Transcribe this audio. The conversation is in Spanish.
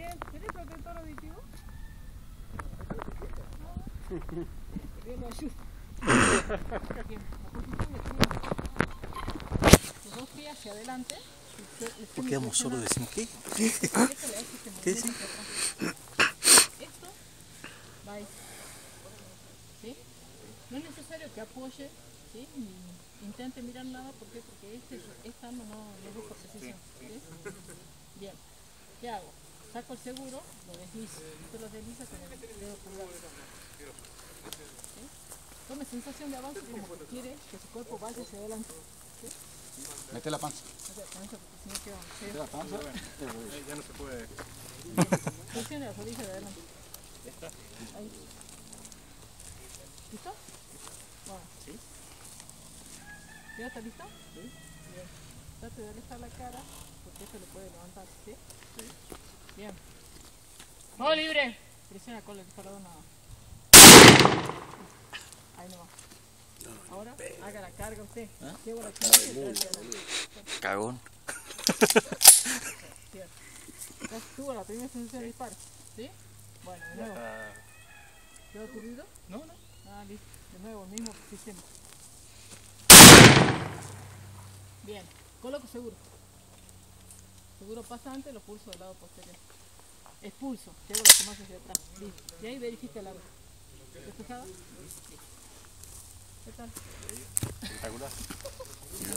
Gabriel, ¿eres protector auditivo? Gabriel, ayuda. Dos pies hacia adelante. ¿Por qué vamos solo decimos qué? ¿Qué decimos? Esto va ahí. ¿Sí? No es necesario que apoye, ¿sí? Ni intente mirar nada, ¿por qué? Porque este, esta no, no es de fortaleza. ¿sí? Bien. ¿Qué hago? Saco el seguro, lo deslizo. Esto lo desliza con el dedo pulgar. ¿Sí? Tome sensación de avance como que quiere que su cuerpo vaya hacia adelante. ¿sí? Mete la panza. O sea, panza, porque si no queda. Mete la panza. Eh, ya no se puede. Flexione las rodillas de adelante. Ahí. ¿Listo? Bueno. Sí. ¿Ya está listo? Sí. Bien. Trate de alejar la cara porque esto le puede levantar, ¿sí? Sí. Bien. ¡Modo libre! Presiona con el disparador nada. Ahí no va. Ahora haga la carga usted. Llevo la carga. Cagón. Ya tuvo la primera sensación de disparo. ¿Sí? Bueno, de nuevo. Ah, ¿Quedó aturdido? no, no. Ah, listo. De nuevo, el mismo sistema. Bien. Coloco seguro. Seguro pasante, lo pulso del lado posterior. Expulso. Llevo los tomas hacia atrás. Listo. Y ahí verifica el arma. ¿Despejada? ¿Qué tal? Espectacular.